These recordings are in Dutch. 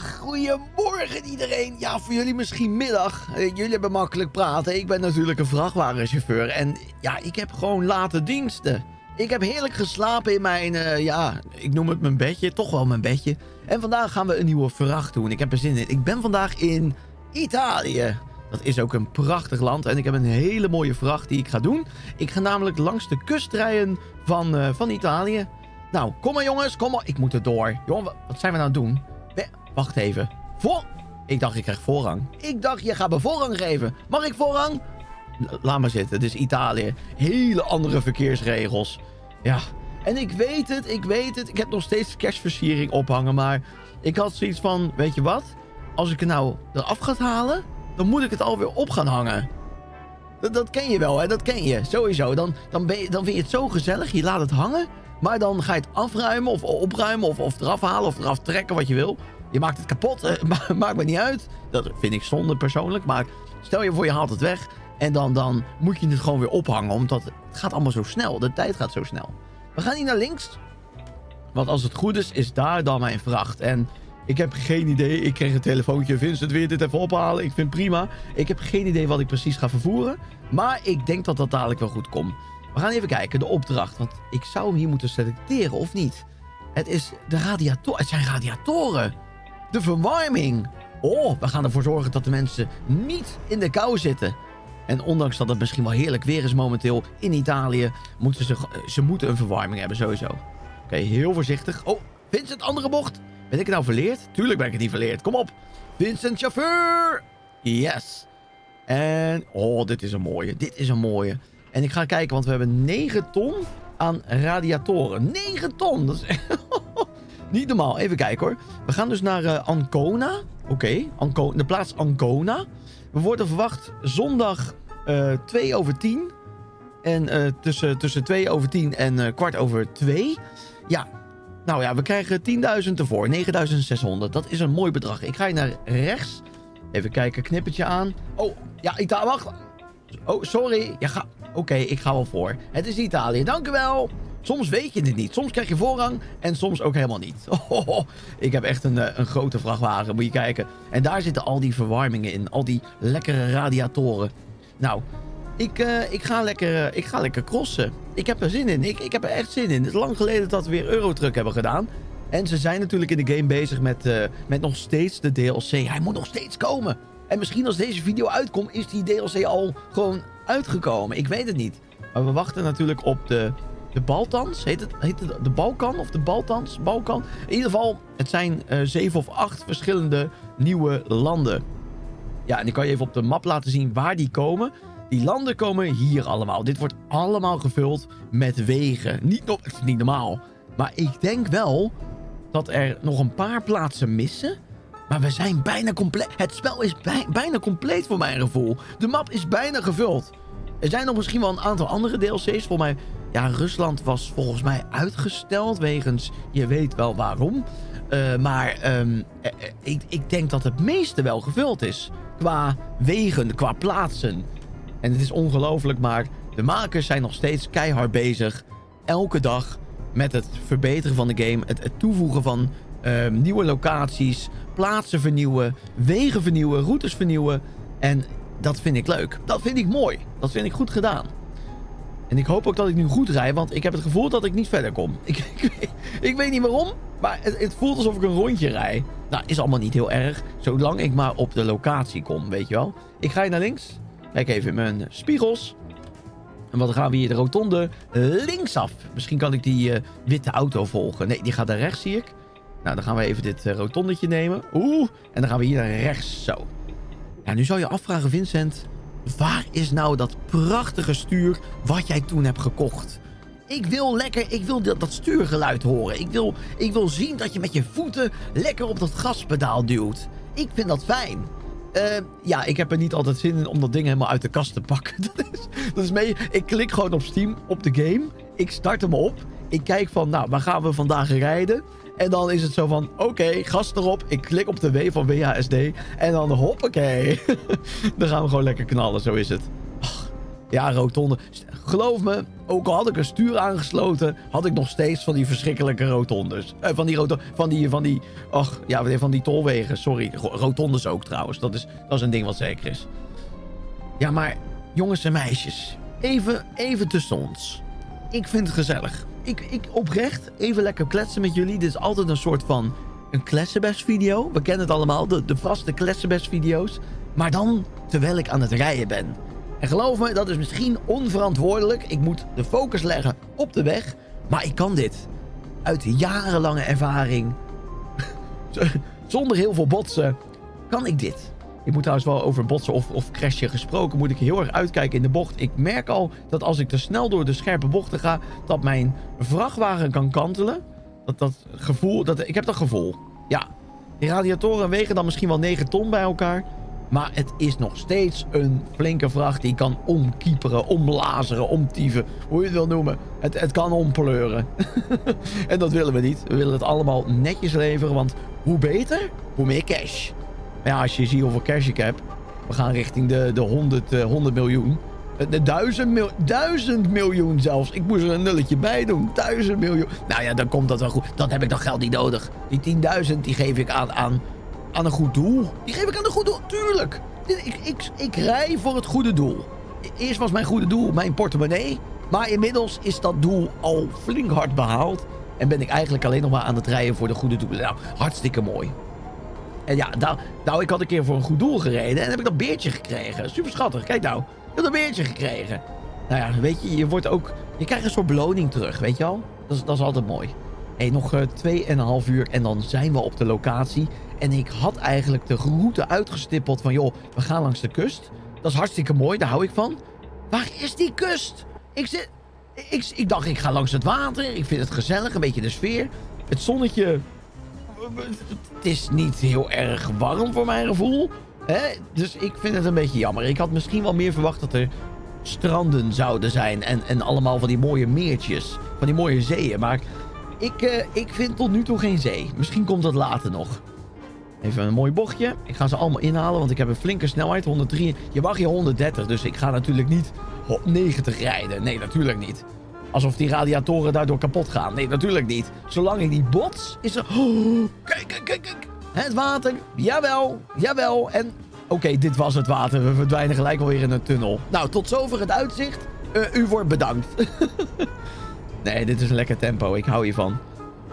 goedemorgen iedereen. Ja, voor jullie misschien middag. Eh, jullie hebben makkelijk praten. Ik ben natuurlijk een vrachtwagenchauffeur. En ja, ik heb gewoon late diensten. Ik heb heerlijk geslapen in mijn, eh, ja, ik noem het mijn bedje. Toch wel mijn bedje. En vandaag gaan we een nieuwe vracht doen. Ik heb er zin in. Ik ben vandaag in Italië. Dat is ook een prachtig land. En ik heb een hele mooie vracht die ik ga doen. Ik ga namelijk langs de kust rijden van, eh, van Italië. Nou, kom maar jongens, kom maar. Ik moet er door. Jongen, wat zijn we nou aan het doen? Wacht even. Voor... Ik dacht, ik krijg voorrang. Ik dacht, je gaat me voorrang geven. Mag ik voorrang? Laat maar zitten, het is Italië. Hele andere verkeersregels. Ja, en ik weet het, ik weet het. Ik heb nog steeds kerstversiering ophangen, maar... Ik had zoiets van, weet je wat? Als ik het nou eraf ga halen, dan moet ik het alweer op gaan hangen. Dat, ken je wel, hè? Dat ken je. Sowieso. Dan, dan, ben dan vind je het zo gezellig. Je laat het hangen. Maar dan ga je het afruimen of opruimen of, of eraf halen of eraf trekken wat je wil. Je maakt het kapot. eh, ma- maakt me niet uit. Dat vind ik zonde persoonlijk. Maar stel je voor je haalt het weg. En dan, dan moet je het gewoon weer ophangen. Omdat het gaat allemaal zo snel. De tijd gaat zo snel. We gaan hier naar links. Want als het goed is, is daar dan mijn vracht. En ik heb geen idee. Ik kreeg een telefoontje. Vincent, wil je dit even ophalen? Ik vind prima. Ik heb geen idee wat ik precies ga vervoeren. Maar ik denk dat dat dadelijk wel goed komt. We gaan even kijken, de opdracht. Want ik zou hem hier moeten selecteren, of niet? Het is de radiator. Het zijn radiatoren. De verwarming. Oh, we gaan ervoor zorgen dat de mensen niet in de kou zitten. En ondanks dat het misschien wel heerlijk weer is momenteel in Italië, moeten ze, ze moeten een verwarming hebben sowieso. Oké, heel voorzichtig. Oh, Vincent, andere bocht. Ben ik het nou verleerd? Tuurlijk ben ik het niet verleerd. Kom op. Vincent, chauffeur. Yes. En, oh, dit is een mooie. Dit is een mooie. En ik ga kijken, want we hebben 9 ton aan radiatoren. 9 ton! Dat is niet normaal. Even kijken hoor. We gaan dus naar eh, Ancona. Oké, Anco- de plaats Ancona. We worden verwacht zondag eh 2 over 10. En eh, tussen, tussen 2 over 10 en kwart over 2. Ja, nou ja, we krijgen 10.000 ervoor. 9.600. Dat is een mooi bedrag. Ik ga hier naar rechts. Even kijken, knippertje aan. Oh, ja, Italië. Wacht. Oh, sorry. Ja, ga... Oké, ik ga wel voor. Het is Italië. Dank u wel. Soms weet je dit niet. Soms krijg je voorrang en soms ook helemaal niet. Oh, ik heb echt een, eh, een grote vrachtwagen. Moet je kijken. En daar zitten al die verwarmingen in. Al die lekkere radiatoren. Nou, ik, eh, ik, ga, lekker, eh, ik ga lekker crossen. Ik heb er zin in. Ik, ik heb er echt zin in. Het is lang geleden dat we weer Eurotruck hebben gedaan. En ze zijn natuurlijk in de game bezig met, met nog steeds de DLC. Hij moet nog steeds komen. En misschien als deze video uitkomt, is die DLC al gewoon uitgekomen. Ik weet het niet. Maar we wachten natuurlijk op de, de Baltans. Heet het, heet de Balkan of de Baltans? Balkan? In ieder geval, het zijn eh, zeven of acht verschillende nieuwe landen. Ja, en ik kan je even op de map laten zien waar die komen. Die landen komen hier allemaal. Dit wordt allemaal gevuld met wegen. Niet, niet normaal. Maar ik denk wel dat er nog een paar plaatsen missen. Maar we zijn bijna compleet. Het spel is bij- bijna compleet voor mijn gevoel. De map is bijna gevuld. Er zijn nog misschien wel een aantal andere DLC's. Volgens mij, ja, Rusland was volgens mij uitgesteld. Wegens, je weet wel waarom. Eh, maar ehm, eh, eh, ik, ik denk dat het meeste wel gevuld is. Qua wegen, qua plaatsen. En het is ongelooflijk, maar de makers zijn nog steeds keihard bezig. Elke dag met het verbeteren van de game. Het, toevoegen van ehm, nieuwe locaties. Plaatsen vernieuwen. Wegen vernieuwen. Routes vernieuwen. En dat vind ik leuk. Dat vind ik mooi. Dat vind ik goed gedaan. En ik hoop ook dat ik nu goed rij, want ik heb het gevoel dat ik niet verder kom. Ik, ik, weet- niet waarom, maar het, het voelt alsof ik een rondje rij. Nou, is allemaal niet heel erg, zolang ik maar op de locatie kom, weet je wel. Ik ga hier naar links. Kijk even in mijn spiegels. En wat gaan we hier de rotonde linksaf. Misschien kan ik die eh, witte auto volgen. Nee, die gaat naar rechts, zie ik. Nou, dan gaan we even dit eh, rotondetje nemen. Oeh, en dan gaan we hier naar rechts, zo. Ja, nu zou je afvragen, Vincent... Waar is nou dat prachtige stuur wat jij toen hebt gekocht? Ik wil lekker, ik wil dat, dat stuurgeluid horen. Ik wil, ik wil zien dat je met je voeten lekker op dat gaspedaal duwt. Ik vind dat fijn. Eh, ja, ik heb er niet altijd zin in om dat ding helemaal uit de kast te pakken. Dat is, dat is mee. Ik klik gewoon op Steam op de game. Ik start hem op. Ik kijk van, nou, waar gaan we vandaag rijden? En dan is het zo van, oké, gas erop. Ik klik op de W van WASD. En dan hoppakee. dan gaan we gewoon lekker knallen, zo is het. Ach, Ja, rotonde. Geloof me, ook al had ik een stuur aangesloten, had ik nog steeds van die verschrikkelijke rotondes. Eh, van die rotonde, van die, van die, ach, ja, van die tolwegen, sorry. Rotondes ook trouwens, dat is, dat is een ding wat zeker is. Ja, maar jongens en meisjes, even, even tussen ons. Ik vind het gezellig. Ik, ik oprecht, even lekker kletsen met jullie. Dit is altijd een soort van een Klessenbest video. We kennen het allemaal, de, de vaste Klessenbest video's. Maar dan terwijl ik aan het rijden ben. En geloof me, dat is misschien onverantwoordelijk. Ik moet de focus leggen op de weg. Maar ik kan dit. Uit jarenlange ervaring. Zonder heel veel botsen. Kan ik dit. Ik moet trouwens wel over botsen of, of crashen gesproken. Moet ik heel erg uitkijken in de bocht. Ik merk al dat als ik te snel door de scherpe bochten ga. Dat mijn vrachtwagen kan kantelen. Dat, dat gevoel. Dat, ik heb dat gevoel. Ja. Die radiatoren wegen dan misschien wel 9 ton bij elkaar. Maar het is nog steeds een flinke vracht die kan omkieperen, omblazeren, omtieven. Hoe je het wil noemen. Het, het kan ompleuren. en dat willen we niet. We willen het allemaal netjes leveren. Want hoe beter, hoe meer cash. Ja, als je ziet hoeveel cash ik heb. We gaan richting de, de 100, uh, 100 miljoen. De duizend, mil, duizend miljoen zelfs. Ik moest er een nulletje bij doen. Duizend miljoen. Nou ja, dan komt dat wel goed. Dan heb ik dat geld niet nodig. Die 10.000 die geef ik aan, aan aan een goed doel. Die geef ik aan een goed doel, tuurlijk. Ik, ik, ik rij voor het goede doel. Eerst was mijn goede doel mijn portemonnee. Maar inmiddels is dat doel al flink hard behaald. En ben ik eigenlijk alleen nog maar aan het rijden voor de goede doel. Nou, hartstikke mooi. En ja, nou, nou, ik had een keer voor een goed doel gereden. En heb ik dat beertje gekregen. Super schattig. Kijk nou. Ik heb dat beertje gekregen. Nou ja, weet je, je wordt ook... Je krijgt een soort beloning terug, weet je al? Dat is, dat is altijd mooi. Hey, nog uh, eh, 2,5 uur en dan zijn we op de locatie. En ik had eigenlijk de route uitgestippeld van... joh, we gaan langs de kust. Dat is hartstikke mooi, daar hou ik van. Waar is die kust? Ik, zit, ik, ik dacht, ik ga langs het water. Ik vind het gezellig, een beetje de sfeer. Het zonnetje... Het is niet heel erg warm voor mijn gevoel. Hè? Dus ik vind het een beetje jammer. Ik had misschien wel meer verwacht dat er stranden zouden zijn. En, en allemaal van die mooie meertjes. Van die mooie zeeën. Maar ik, uh, ik vind tot nu toe geen zee. Misschien komt dat later nog. Even een mooi bochtje. Ik ga ze allemaal inhalen, want ik heb een flinke snelheid. 103. Je mag hier 130, dus ik ga natuurlijk niet 90 rijden. Nee, natuurlijk niet. Alsof die radiatoren daardoor kapot gaan. Nee, natuurlijk niet. Zolang ik die bots, is er... Oh, kijk, kijk, kijk, kijk. Het water. Jawel, jawel. En oké, dit was het water. We verdwijnen gelijk alweer in een tunnel. Nou, tot zover het uitzicht. Uh, u wordt bedankt. nee, dit is een lekker tempo. Ik hou hiervan.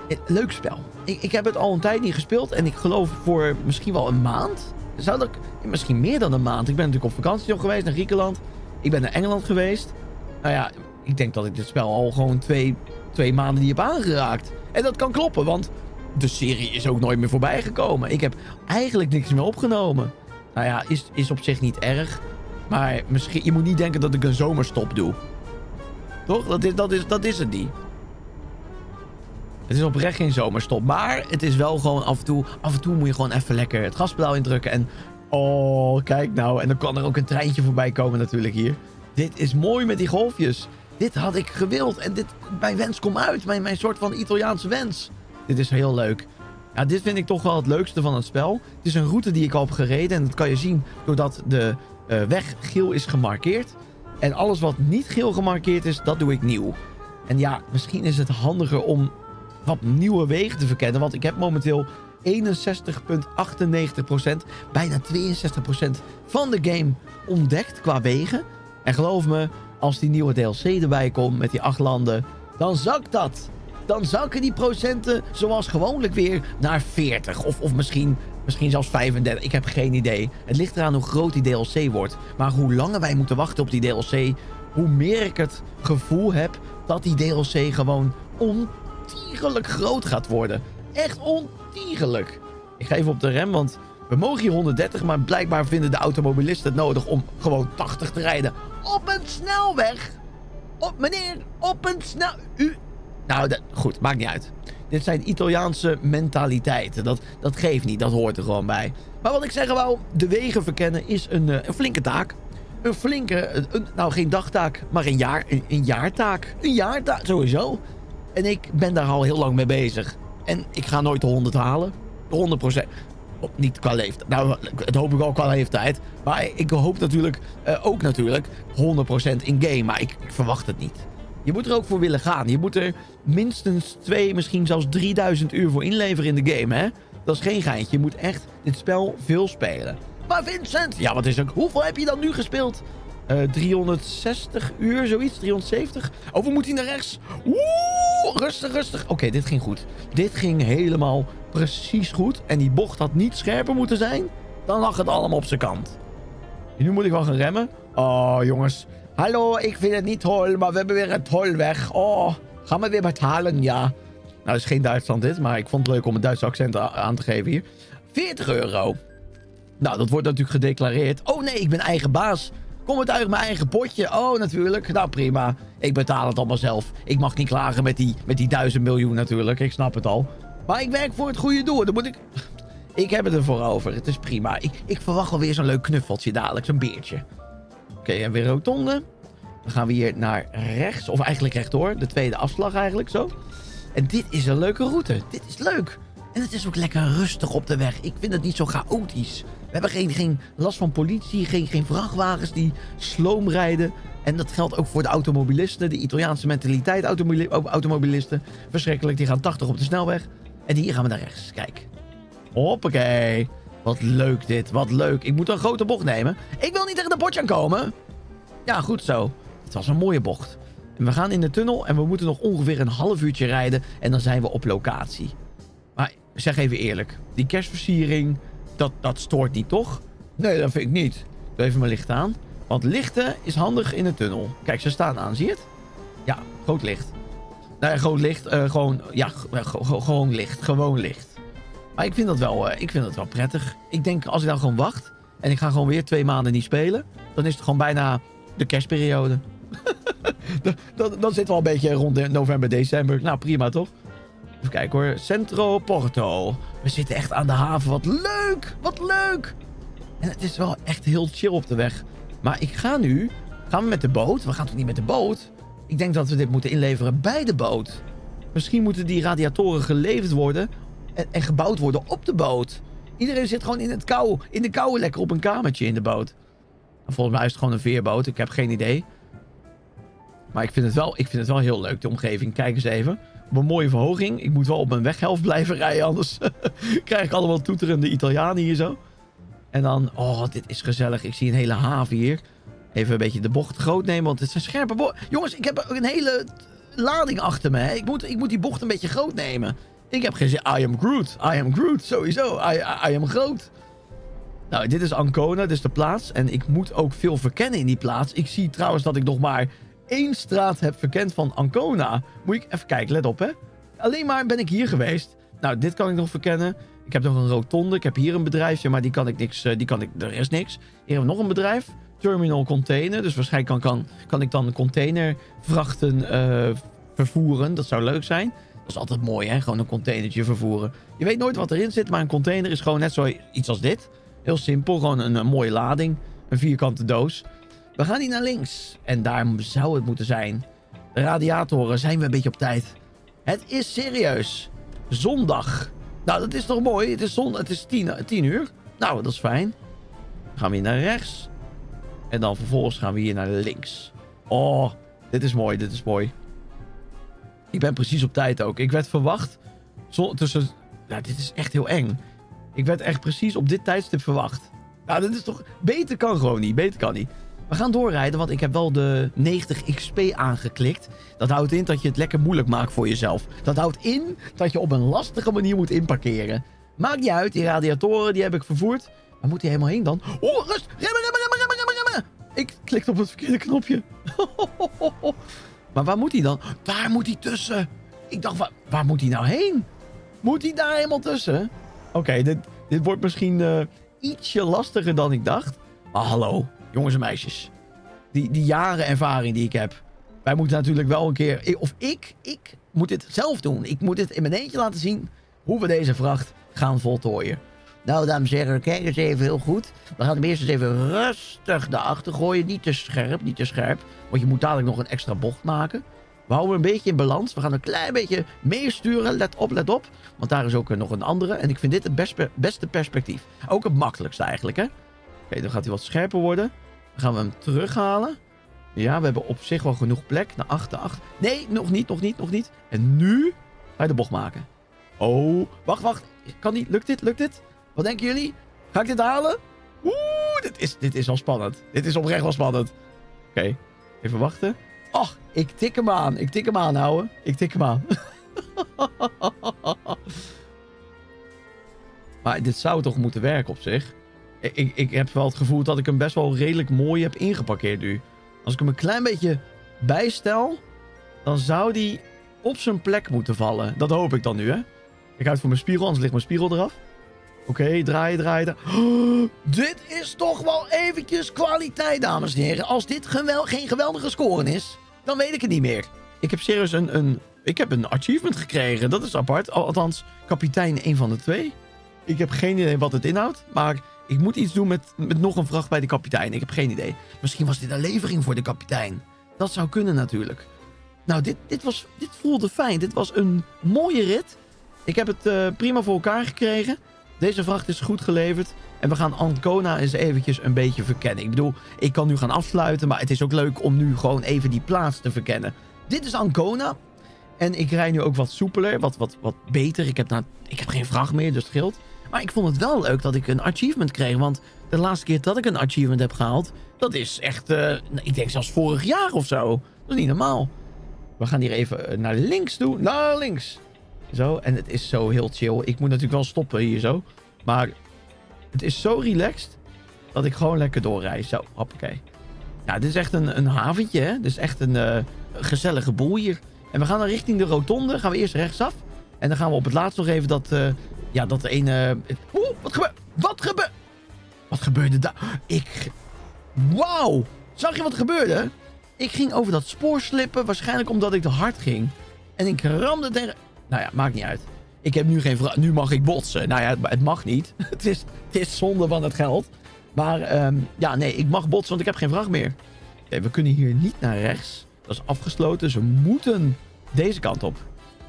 Eh, leuk spel. Ik, ik heb het al een tijd niet gespeeld. En ik geloof voor misschien wel een maand. Zou dat... Misschien meer dan een maand. Ik ben natuurlijk op vakantie nog geweest naar Griekenland. Ik ben naar Engeland geweest. Nou ja, ik denk dat ik dit spel al gewoon twee, twee maanden niet heb aangeraakt. En dat kan kloppen, want de serie is ook nooit meer voorbij gekomen. Ik heb eigenlijk niks meer opgenomen. Nou ja, is, is op zich niet erg. Maar misschien, je moet niet denken dat ik een zomerstop doe. Toch? Dat is, dat is, dat is het niet. Het is oprecht geen zomerstop. Maar het is wel gewoon af en toe... Af en toe moet je gewoon even lekker het gaspedaal indrukken. En... Oh, kijk nou. En dan kan er ook een treintje voorbij komen natuurlijk hier. Dit is mooi met die golfjes. Dit had ik gewild. En dit, mijn wens komt uit. Mijn, mijn soort van Italiaanse wens. Dit is heel leuk. Ja, dit vind ik toch wel het leukste van het spel. Het is een route die ik al heb gereden. En dat kan je zien doordat de uh, weg geel is gemarkeerd. En alles wat niet geel gemarkeerd is, dat doe ik nieuw. En ja, misschien is het handiger om wat nieuwe wegen te verkennen. Want ik heb momenteel 61,98%, bijna 62% van de game ontdekt qua wegen. En geloof me, als die nieuwe DLC erbij komt met die acht landen, dan zakt dat. Dan zakken die procenten zoals gewoonlijk weer naar 40 of, of misschien, misschien zelfs 35. Ik heb geen idee. Het ligt eraan hoe groot die DLC wordt. Maar hoe langer wij moeten wachten op die DLC, hoe meer ik het gevoel heb dat die DLC gewoon on ontiegelijk groot gaat worden. Echt ontiegelijk. Ik ga even op de rem, want we mogen hier 130, maar blijkbaar vinden de automobilisten het nodig om gewoon 80 te rijden. Op een snelweg. Op, meneer, op een snel... U... Nou, dat, goed, maakt niet uit. Dit zijn Italiaanse mentaliteiten. Dat, dat geeft niet, dat hoort er gewoon bij. Maar wat ik zeggen wou, de wegen verkennen is een, eh, een flinke taak. Een flinke, nou geen dagtaak, maar een, jaar, een, een jaartaak. Een jaartaak, sowieso. En ik ben daar al heel lang mee bezig. En ik ga nooit de 100 halen. De 100%. Oh, niet qua leeftijd. Nou, dat hoop ik ook qua leeftijd. Maar ik hoop natuurlijk uh, ook natuurlijk 100% in game. Maar ik, verwacht het niet. Je moet er ook voor willen gaan. Je moet er minstens 2, misschien zelfs 3000 uur voor inleveren in de game, hè? Dat is geen geintje. Je moet echt dit spel veel spelen. Maar Vincent, ja, wat is er? Hoeveel heb je dan nu gespeeld? Uh, 360 uur, zoiets? 370? Oh, we moeten hier naar rechts. Oeh, rustig, rustig. Oké, dit ging goed. Dit ging helemaal precies goed. En die bocht had niet scherper moeten zijn. Dan lag het allemaal op zijn kant. Nu moet ik wel gaan remmen. Oh, jongens. Hallo, ik vind het niet hol, maar we hebben weer een tolweg. Oh, gaan we weer betalen? Ja. Nou, dat is geen Duitsland dit, maar ik vond het leuk om een Duitse accent aan te geven hier. 40 euro. Nou, dat wordt natuurlijk gedeclareerd. Oh nee, ik ben eigen baas. Kom het uit mijn eigen potje? Oh, natuurlijk. Nou, prima. Ik betaal het allemaal zelf. Ik mag niet klagen met die, met die duizend miljoen natuurlijk. Ik snap het al. Maar ik werk voor het goede doel. Dan moet ik... Ik heb het ervoor over. Het is prima. Ik, ik verwacht alweer zo'n leuk knuffeltje dadelijk. Zo'n beertje. Oké, en weer rotonde. Dan gaan we hier naar rechts. Of eigenlijk rechtdoor. De tweede afslag eigenlijk zo. En dit is een leuke route. Dit is leuk. En het is ook lekker rustig op de weg. Ik vind het niet zo chaotisch. We hebben geen, geen last van politie. Geen, geen vrachtwagens die sloom rijden. En dat geldt ook voor de automobilisten. De Italiaanse mentaliteit automobilisten. Verschrikkelijk. Die gaan 80 op de snelweg. En hier gaan we naar rechts. Kijk. Hoppakee. Wat leuk dit. Wat leuk. Ik moet een grote bocht nemen. Ik wil niet tegen de bordje aankomen. Ja, goed zo. Het was een mooie bocht. En we gaan in de tunnel en we moeten nog ongeveer een half uurtje rijden. En dan zijn we op locatie. Maar zeg even eerlijk. Die kerstversiering, dat, dat stoort niet, toch? Nee, dat vind ik niet. Doe even mijn licht aan. Want lichten is handig in de tunnel. Kijk, ze staan aan. Zie je het? Ja, groot licht. Nee, groot licht. Uh, gewoon, ja, gewoon licht. Gewoon licht. Maar ik vind, dat wel, uh, ik vind dat wel prettig. Ik denk, als ik dan gewoon wacht... en ik ga gewoon weer twee maanden niet spelen... dan is het gewoon bijna de kerstperiode. dan, dan, zitten we al een beetje rond november, december. Nou, prima toch? Even kijken hoor. Centro Porto. We zitten echt aan de haven. Wat leuk! Wat leuk! En het is wel echt heel chill op de weg. Maar ik ga nu... Gaan we met de boot? We gaan toch niet met de boot? Ik denk dat we dit moeten inleveren bij de boot. Misschien moeten die radiatoren geleverd worden... En, en gebouwd worden op de boot. Iedereen zit gewoon in, het kou, in de kou lekker op een kamertje in de boot. volgens mij is het gewoon een veerboot. Ik heb geen idee. Maar ik vind het wel, ik vind het wel heel leuk, de omgeving. Kijk eens even. Op mooie verhoging. Ik moet wel op mijn weghelft blijven rijden, anders krijg ik allemaal toeterende Italianen hier zo. En dan, oh, dit is gezellig. Ik zie een hele haven hier. Even een beetje de bocht groot nemen, want het zijn scherpe bochten. Jongens, ik heb een hele lading achter me. Ik, moet, ik moet die bocht een beetje groot nemen. Ik heb gezegd, I am Groot. I am Groot, sowieso. I, I, am groot. Nou, dit is Ancona, dit is de plaats. En ik moet ook veel verkennen in die plaats. Ik zie trouwens dat ik nog maar één straat heb verkend van Ancona. Moet ik even kijken, let op hè. Alleen maar ben ik hier geweest. Nou, dit kan ik nog verkennen. Ik heb nog een rotonde. Ik heb hier een bedrijfje, maar die kan ik niks. Eh, die kan ik, er is niks. Hier hebben we nog een bedrijf. Terminal Container. Dus waarschijnlijk kan, kan, kan ik dan containervrachten uh, vervoeren. Dat zou leuk zijn. Dat is altijd mooi, hè? Gewoon een containertje vervoeren. Je weet nooit wat erin zit, maar een container is gewoon net zo iets als dit. Heel simpel, gewoon een mooie lading. Een vierkante doos. We gaan hier naar links. En daar zou het moeten zijn. Radiatoren zijn we een beetje op tijd. Het is serieus. Zondag. Nou, dat is toch mooi? Het is, zon, het is tien, tien uur. Nou, dat is fijn. Dan gaan we hier naar rechts. En dan vervolgens gaan we hier naar links. Oh, dit is mooi, dit is mooi. Ik ben precies op tijd ook. Ik werd verwacht tussen... Nou, dit is echt heel eng. Ik werd echt precies op dit tijdstip verwacht. Nou, dat is toch... Beter kan gewoon niet. Beter kan niet. We gaan doorrijden, want ik heb wel de 90 XP aangeklikt. Dat houdt in dat je het lekker moeilijk maakt voor jezelf. Dat houdt in dat je op een lastige manier moet inparkeren. Maakt niet uit, die radiatoren die heb ik vervoerd. Waar moet hij helemaal heen dan? Oh, rust! Remmen, remmen, remmen, remmen, remmen! Ik klikte op het verkeerde knopje. maar waar moet hij dan? Daar moet hij tussen. Ik dacht, waar, waar moet hij nou heen? Moet hij daar helemaal tussen? Oké, dit, dit wordt misschien uh, ietsje lastiger dan ik dacht. Maar hallo, jongens en meisjes. Die, die jaren ervaring die ik heb. Wij moeten natuurlijk wel een keer... Of ik, ik moet dit zelf doen. Ik moet dit in mijn eentje laten zien hoe we deze vracht gaan voltooien. Nou, dames en heren, kijk eens even heel goed. We gaan hem eerst eens even rustig naar achter gooien. Niet te scherp, niet te scherp. Want je moet dadelijk nog een extra bocht maken. We houden een beetje in balans. We gaan een klein beetje meesturen. Let op, let op. Want daar is ook nog een andere. En ik vind dit het best, beste perspectief. Ook het makkelijkste eigenlijk, hè. Oké, dan gaat hij wat scherper worden. Dan gaan we hem terughalen. Ja, we hebben op zich wel genoeg plek. Naar achter, achter. Nee, nog niet, nog niet, nog niet. En nu ga je de bocht maken. Oh, wacht, wacht. Kan niet. Lukt dit? Lukt dit? Wat denken jullie? Ga ik dit halen? Oeh, dit is, dit is wel spannend. Dit is oprecht wel spannend. Oké, even wachten. Och, ik tik hem aan. Ik tik hem aan, ouwe. Ik tik hem aan. maar dit zou toch moeten werken op zich? Ik, ik heb wel het gevoel dat ik hem best wel redelijk mooi heb ingeparkeerd nu. Als ik hem een klein beetje bijstel, dan zou die op zijn plek moeten vallen. Dat hoop ik dan nu, hè. Ik uit voor mijn spiegel, anders ligt mijn spiegel eraf. Oké, okay, draaien, draaien. Dit is toch wel eventjes kwaliteit, dames en heren. Als dit gewel geen geweldige score is, dan weet ik het niet meer. Ik heb serieus een, een, ik heb een achievement gekregen. Dat is apart. Althans, kapitein een van de twee. Ik heb geen idee wat het inhoudt. Maar ik moet iets doen met, met nog een vracht bij de kapitein. Ik heb geen idee. Misschien was dit een levering voor de kapitein. Dat zou kunnen natuurlijk. Nou, dit, dit, was, dit voelde fijn. Dit was een mooie rit. Ik heb het uh, prima voor elkaar gekregen. Deze vracht is goed geleverd. En we gaan Ancona eens eventjes een beetje verkennen. Ik bedoel, ik kan nu gaan afsluiten. Maar het is ook leuk om nu gewoon even die plaats te verkennen. Dit is Ancona. En ik rij nu ook wat soepeler. Wat, wat, wat beter. Ik heb, nou, ik heb geen vracht meer, dus het scheelt. Maar ik vond het wel leuk dat ik een achievement kreeg. Want de laatste keer dat ik een achievement heb gehaald... Dat is echt, uh, ik denk zelfs vorig jaar of zo. Dat is niet normaal. We gaan hier even eh, naar links toe. Naar links. Zo, en het is zo heel chill. Ik moet natuurlijk wel stoppen hier zo. Maar het is zo relaxed dat ik gewoon lekker doorreis. Zo, hoppakee. Ja, dit is echt een, een haventje, hè. Dit is echt een uh, gezellige boel hier. En we gaan dan richting de rotonde. Gaan we eerst rechtsaf. En dan gaan we op het laatst nog even dat... ja, dat ene... Oeh, wat gebeurt... Wat gebeurt... Wat gebeurde daar? Ik... Wauw! Zag je wat gebeurde? Ik ging over dat spoor slippen. Waarschijnlijk omdat ik te hard ging. En ik ramde tegen... Nou ja, maakt niet uit. Ik heb nu geen. Nu mag ik botsen. Nou ja, het, mag niet. het, is, het is zonde van het geld. Maar um, ja, nee, ik mag botsen, want ik heb geen vracht meer. Okay, we kunnen hier niet naar rechts. Dat is afgesloten. We moeten deze kant op.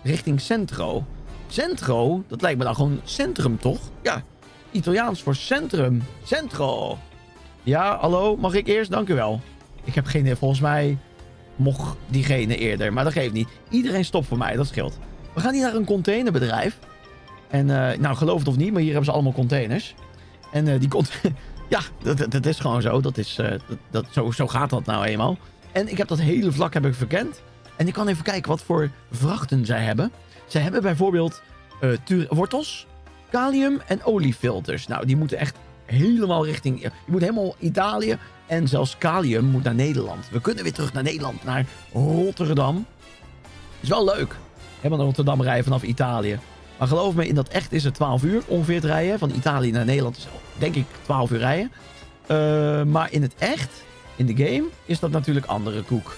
Richting Centro. Centro, dat lijkt me dan gewoon centrum, toch? Ja, Italiaans voor centrum. Centro. Ja, hallo, mag ik eerst? Dank u wel. Ik heb geen idee, volgens mij mocht diegene eerder. Maar dat geeft niet. Iedereen stopt voor mij, dat scheelt. We gaan hier naar een containerbedrijf. En uh, nou, geloof het of niet, maar hier hebben ze allemaal containers. En uh, die containers... ja, dat, dat, is gewoon zo. Dat is, uh, dat, dat, zo, zo gaat dat nou eenmaal. En ik heb dat hele vlak heb ik verkend. En ik kan even kijken wat voor vrachten zij hebben. Zij hebben bijvoorbeeld wortels, kalium en oliefilters. Nou, die moeten echt helemaal richting... Je moet helemaal Italië en zelfs kalium moet naar Nederland. We kunnen weer terug naar Nederland, naar Rotterdam. Is wel leuk. Helemaal naar Rotterdam rijden vanaf Italië. Maar geloof me, in dat echt is het 12 uur ongeveer te rijden. Van Italië naar Nederland is denk ik 12 uur rijden. Uh, maar in het echt, in de game, is dat natuurlijk andere koek.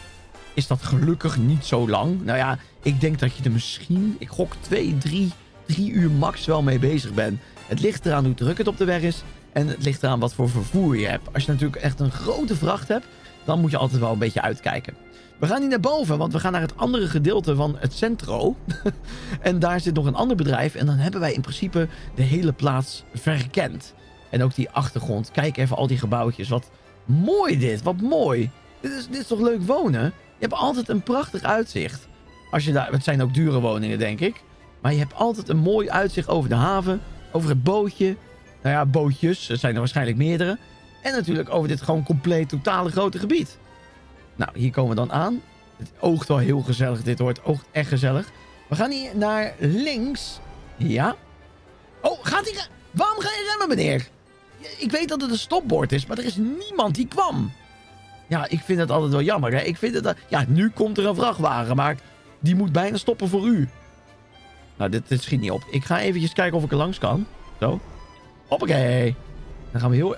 Is dat gelukkig niet zo lang. Nou ja, ik denk dat je er misschien, ik gok 2, 3, 3 uur max wel mee bezig bent. Het ligt eraan hoe druk het op de weg is. En het ligt eraan wat voor vervoer je hebt. Als je natuurlijk echt een grote vracht hebt, dan moet je altijd wel een beetje uitkijken. We gaan niet naar boven, want we gaan naar het andere gedeelte van het centro. en daar zit nog een ander bedrijf. En dan hebben wij in principe de hele plaats verkend. En ook die achtergrond. Kijk even al die gebouwtjes. Wat mooi dit, wat mooi. Dit is, dit is toch leuk wonen? Je hebt altijd een prachtig uitzicht. Als je daar, het zijn ook dure woningen, denk ik. Maar je hebt altijd een mooi uitzicht over de haven. Over het bootje. Nou ja, bootjes. Er zijn er waarschijnlijk meerdere. En natuurlijk over dit gewoon compleet totale grote gebied. Nou, hier komen we dan aan. Het oogt wel heel gezellig dit hoor. Het oogt echt gezellig. We gaan hier naar links. Ja. Oh, gaat hij... Waarom ga je remmen, meneer? Ik weet dat het een stopbord is, maar er is niemand die kwam. Ja, ik vind het altijd wel jammer. Hè? Ik vind het... Ja, nu komt er een vrachtwagen, maar die moet bijna stoppen voor u. Nou, dit, dit schiet niet op. Ik ga eventjes kijken of ik er langs kan. Zo. Hoppakee. Dan gaan we heel...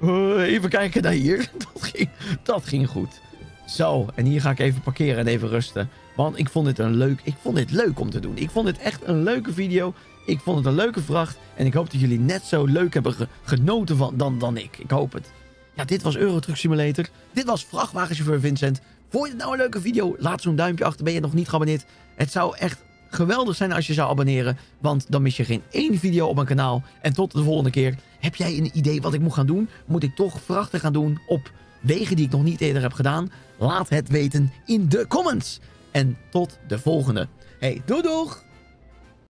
Uh, even kijken naar hier. Dat ging, dat ging goed. Zo, en hier ga ik even parkeren en even rusten. Want ik vond dit een leuk, ik vond dit leuk om te doen. Ik vond dit echt een leuke video. Ik vond het een leuke vracht. En ik hoop dat jullie net zo leuk hebben genoten van, dan, dan ik. Ik hoop het. Ja, dit was Eurotruck Simulator. Dit was vrachtwagenchauffeur Vincent. Vond je het nou een leuke video? Laat zo'n duimpje achter. Ben je nog niet geabonneerd? Het zou echt geweldig zijn als je zou abonneren. Want dan mis je geen één video op mijn kanaal. En tot de volgende keer. Heb jij een idee wat ik moet gaan doen? Moet ik toch vrachten gaan doen op wegen die ik nog niet eerder heb gedaan? Laat het weten in de comments. En tot de volgende. Hey, doei doeg!